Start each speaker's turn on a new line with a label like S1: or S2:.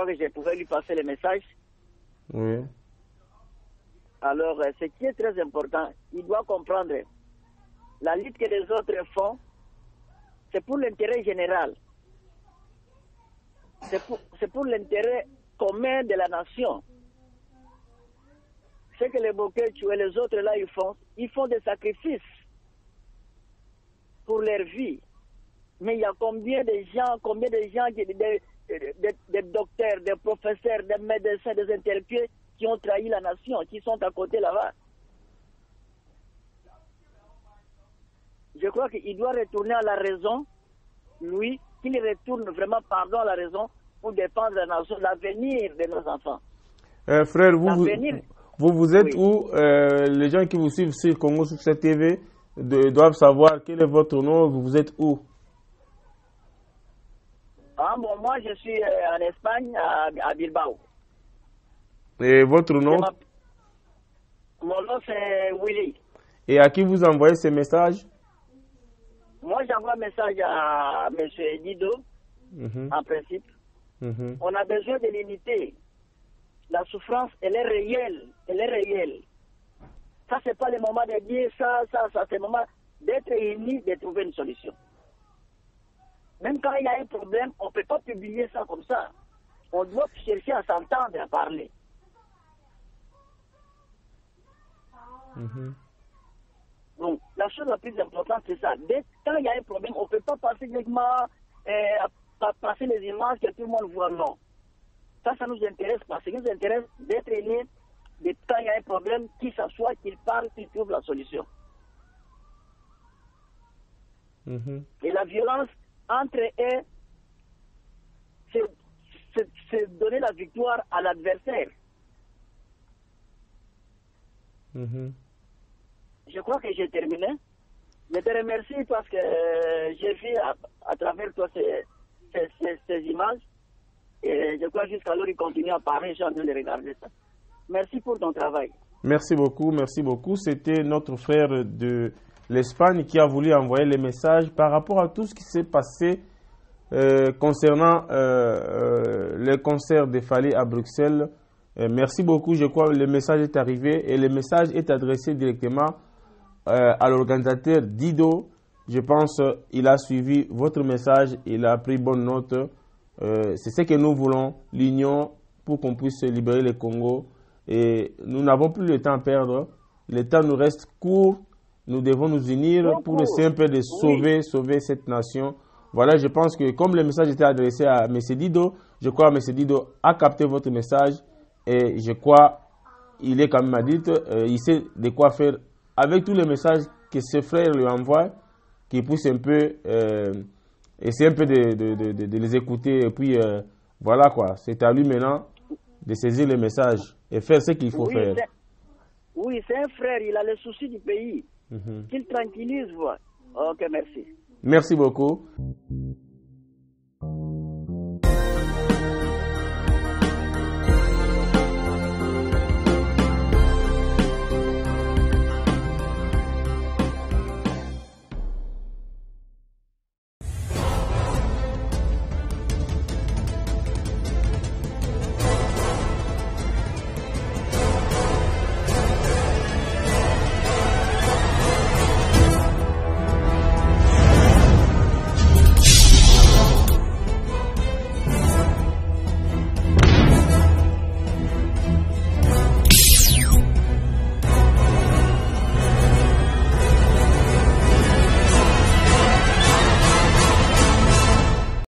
S1: crois que je pouvais lui passer le message.
S2: Oui.
S1: Alors, euh, ce qui est très important, il doit comprendre la lutte que les autres font, c'est pour l'intérêt général. C'est pour, l'intérêt commun de la nation. Ce que les Boketchou et les autres là, ils font, ils font des sacrifices pour leur vie. Mais il y a combien de gens, combien de gens, qui- des, des- docteurs, des professeurs, des médecins, des intellectuels qui ont trahi la nation, qui sont à côté là-bas. Je crois qu'il doit retourner à la raison, lui, qu'il retourne vraiment, pardon, à la raison pour défendre la nation, l'avenir de nos enfants.
S2: Euh, frère, vous, vous, vous, êtes
S1: Oui.
S2: où Euh, Les gens qui vous suivent sur Congo sur cette TV de- doivent savoir quel est votre nom, vous, vous êtes où?
S1: Ah, bon, moi, je suis euh, en Espagne, à, à Bilbao.
S2: Et votre nom?
S1: Mon nom, c'est Willy.
S2: Et à qui vous envoyez ces messages?
S1: Moi, j'envoie un message à M. Dido,
S2: Mhm,
S1: en principe.
S2: mhm.
S1: On a besoin de l'unité. La souffrance, elle est réelle. Elle est réelle. Ça, c'est pas le moment de dire ça, ça, ça. C'est le moment d'être unis, de trouver une solution. Même quand il y a un problème, on ne peut pas publier ça comme ça. On doit chercher à s'entendre, à parler.
S2: Mhm.
S1: Donc, la chose la plus importante, c'est ça. Dès quand il y a un problème, on ne peut pas passer uniquement, euh, passer les images que tout le monde voit, non. Ça, ça nous intéresse pas. Ce qui nous intéresse, d'être unis, de quand il y a un problème, qui s'assoit, qu'il parle, qu'il trouve la solution.
S2: Mhm.
S1: Et la violence entre eux, c'est- donner la victoire à l'adversaire.
S2: Mhm.
S1: Je crois que j'ai terminé. Je te remercie parce que euh, j'ai vu à, à travers toi ces, ces, ces- ces images. Et je crois jusqu'alors il continue à parler, j'ai envie de regarder ça. Merci pour ton travail.
S2: Merci beaucoup, merci beaucoup. C'était notre frère de l'Espagne qui a voulu envoyer les messages par rapport à tout ce qui s'est passé euh, concernant euh, euh, le concert de Fali à Bruxelles. Merci beaucoup, je crois que le message est arrivé et le message est adressé directement à l'organisateur Dido. Je pense qu'il a suivi votre message, il a pris bonne note. C'est ce que nous voulons, l'union, pour qu'on puisse libérer le Congo. Et nous n'avons plus le temps à perdre. Le temps nous reste court. Nous devons nous unir pour un peu de sauver, sauver cette nation. Voilà, je pense que comme le message était adressé à M. Dido, je crois que M. Dido a capté votre message et je crois il est quand même adulte, euh, il sait de quoi faire avec tous les messages que ses frères lui envoient, qu'il puisse un peu euh, essayer un peu de, de- de- de- de les écouter et puis euh, voilà quoi, c'est à lui maintenant de saisir les messages et faire ce qu'il faut
S1: oui,
S2: faire.
S1: oui, c'est un frère, il a le souci du pays.
S2: Mhm.
S1: Qu'il tranquillise, voilà. Ok, merci.
S2: Merci beaucoup.